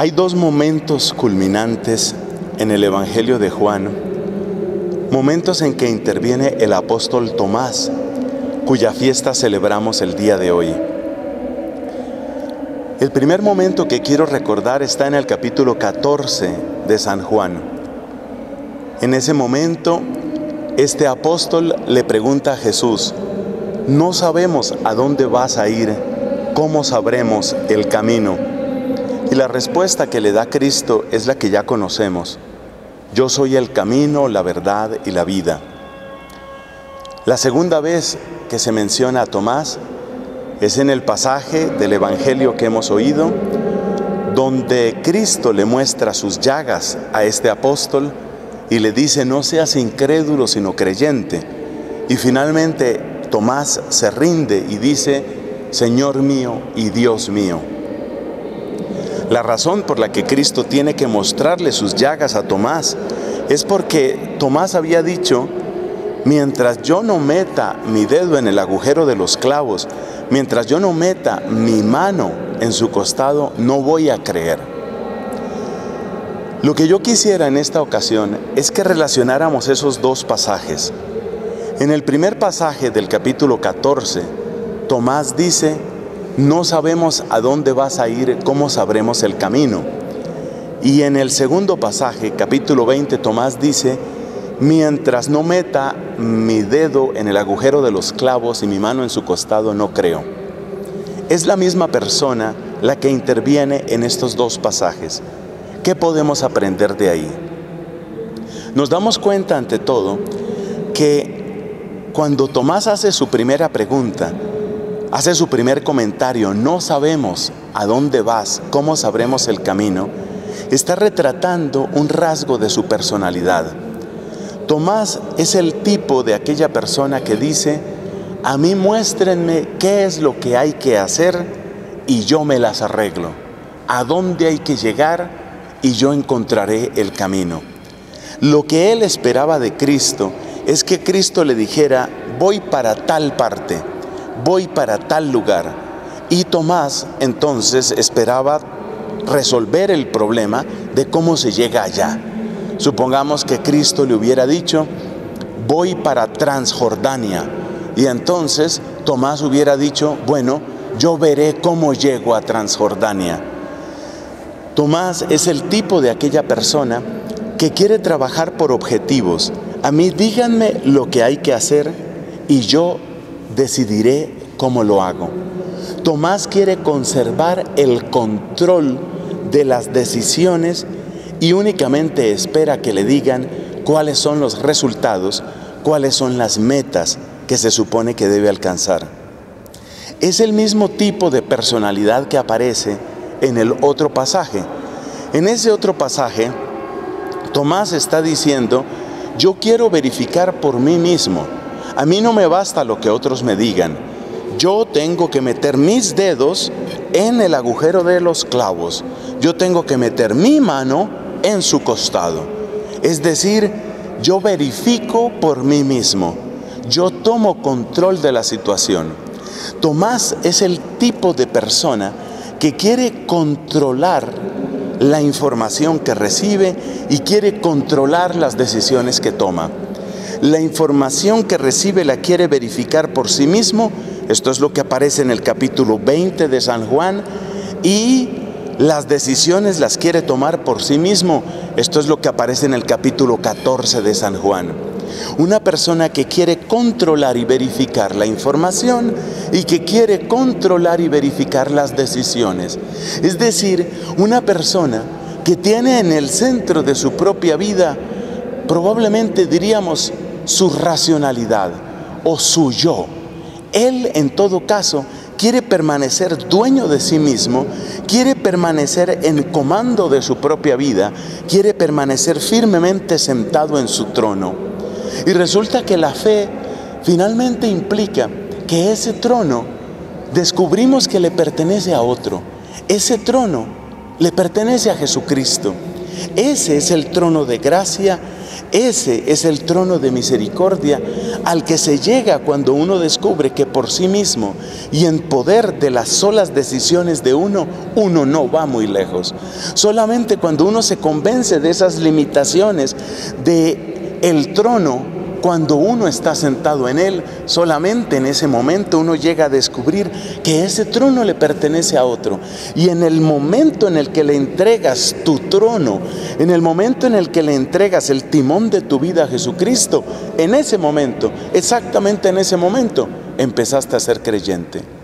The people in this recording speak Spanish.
Hay dos momentos culminantes en el Evangelio de Juan, momentos en que interviene el apóstol Tomás, cuya fiesta celebramos el día de hoy. El primer momento que quiero recordar está en el capítulo 14 de San Juan. En ese momento, este apóstol le pregunta a Jesús, no sabemos a dónde vas a ir, ¿cómo sabremos el camino? La respuesta que le da Cristo es la que ya conocemos. Yo soy el camino, la verdad y la vida. La segunda vez que se menciona a Tomás es en el pasaje del Evangelio que hemos oído, donde Cristo le muestra sus llagas a este apóstol y le dice, no seas incrédulo sino creyente. Y finalmente Tomás se rinde y dice, Señor mío y Dios mío. La razón por la que Cristo tiene que mostrarle sus llagas a Tomás es porque Tomás había dicho, mientras yo no meta mi dedo en el agujero de los clavos, mientras yo no meta mi mano en su costado, no voy a creer. Lo que yo quisiera en esta ocasión es que relacionáramos esos dos pasajes. En el primer pasaje del capítulo 14, Tomás dice, no sabemos a dónde vas a ir, cómo sabremos el camino. Y en el segundo pasaje, capítulo 20, Tomás dice, mientras no meta mi dedo en el agujero de los clavos y mi mano en su costado, no creo. Es la misma persona la que interviene en estos dos pasajes. ¿Qué podemos aprender de ahí? Nos damos cuenta ante todo que cuando Tomás hace su primera pregunta, hace su primer comentario, no sabemos a dónde vas, cómo sabremos el camino, está retratando un rasgo de su personalidad Tomás es el tipo de aquella persona que dice, a mí muéstrenme qué es lo que hay que hacer y yo me las arreglo. A dónde hay que llegar y yo encontraré el camino. Lo que él esperaba de Cristo es que Cristo le dijera, voy para tal parte, voy para tal lugar. Y Tomás entonces esperaba resolver el problema de cómo se llega allá. Supongamos que Cristo le hubiera dicho, voy para Transjordania. Y entonces Tomás hubiera dicho, bueno, yo veré cómo llego a Transjordania. Tomás es el tipo de aquella persona que quiere trabajar por objetivos. A mí díganme lo que hay que hacer y yo decidiré cómo lo hago. Tomás quiere conservar el control de las decisiones y únicamente espera que le digan cuáles son los resultados, cuáles son las metas que se supone que debe alcanzar. Es el mismo tipo de personalidad que aparece en el otro pasaje. En ese otro pasaje, Tomás está diciendo, yo quiero verificar por mí mismo. A mí no me basta lo que otros me digan. Yo tengo que meter mis dedos en el agujero de los clavos. Yo tengo que meter mi mano en su costado. Es decir, yo verifico por mí mismo, yo tomo control de la situación. Tomás es el tipo de persona que quiere controlar la información que recibe y quiere controlar las decisiones que toma. La información que recibe la quiere verificar por sí mismo, esto es lo que aparece en el capítulo 20 de San Juan, y las decisiones las quiere tomar por sí mismo. Esto es lo que aparece en el capítulo 14 de San Juan. Una persona que quiere controlar y verificar la información y que quiere controlar y verificar las decisiones. Es decir, una persona que tiene en el centro de su propia vida, probablemente diríamos, su racionalidad o su yo. Él, en todo caso, quiere permanecer dueño de sí mismo, quiere permanecer en comando de su propia vida, quiere permanecer firmemente sentado en su trono. Y resulta que la fe finalmente implica que ese trono descubrimos que le pertenece a otro. Ese trono le pertenece a Jesucristo. Ese es el trono de gracia, Ese es el trono de misericordia al que se llega cuando uno descubre que por sí mismo y en poder de las solas decisiones de uno, uno no va muy lejos. Solamente cuando uno se convence de esas limitaciones de el trono cuando uno está sentado en él, solamente en ese momento uno llega a descubrir que ese trono le pertenece a otro. Y en el momento en el que le entregas tu trono, en el momento en el que le entregas el timón de tu vida a Jesucristo, en ese momento, exactamente en ese momento, empezaste a ser creyente.